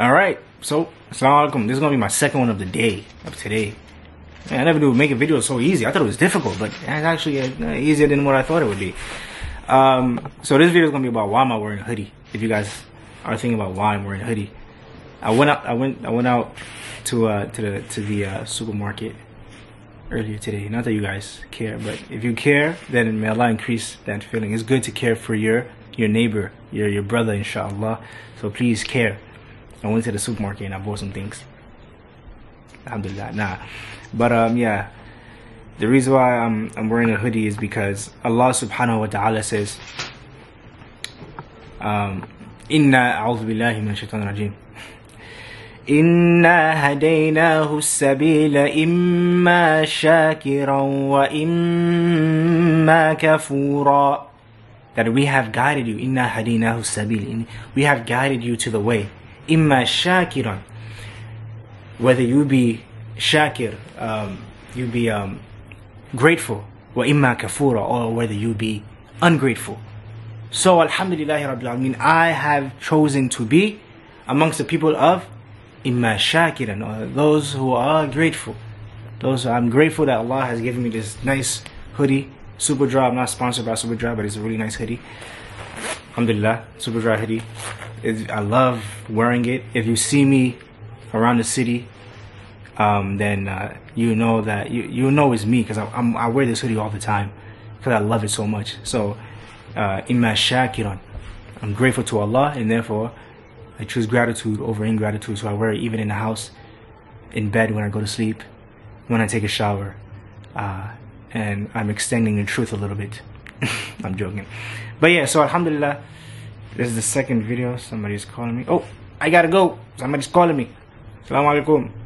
All right, so assalamu alaikum. This is gonna be my second one of the day of today. Man, I never knew making videos so easy. I thought it was difficult, but it's actually uh, easier than what I thought it would be. Um, so this video is gonna be about why am I wearing a hoodie? If you guys are thinking about why I'm wearing a hoodie, I went out. I went. I went out to uh, to the to the uh, supermarket earlier today. Not that you guys care, but if you care, then may Allah increase that feeling. It's good to care for your your neighbor, your your brother, inshallah. So please care. I went to the supermarket and I bought some things. Alhamdulillah. Nah. But um yeah. The reason why I'm I'm wearing a hoodie is because Allah subhanahu wa ta'ala says um Inna a'udhu billahi min shaitan rajim. إنا هديناه السبيل إما شاكرا وإما كفورا that we have guided you إنا هديناه السبيل we have guided you to the way imma shakiran. Whether you be shakir, um, you be um, grateful, wa imma kafura, or whether you be ungrateful. So, Alhamdulillah Rabbil Alameen, I have chosen to be amongst the people of imma shakiran, or those who are grateful. Those I'm grateful that Allah has given me this nice hoodie, Superdry. I'm not sponsored by Superdry, but it's a really nice hoodie. Alhamdulillah hoodie it's, I love wearing it. If you see me around the city um, then uh, you know that you, you know it's me because I, I'm, I wear this hoodie all the time because I love it so much. So uh, imma shakiran I'm grateful to Allah and therefore I choose gratitude over ingratitude, so I wear it even in the house, in bed when I go to sleep, when I take a shower, uh, and I'm extending the truth a little bit. I'm joking. But yeah, so Alhamdulillah, this is the second video. Somebody's calling me. Oh, I gotta go. Somebody's calling me. Assalamu alaikum.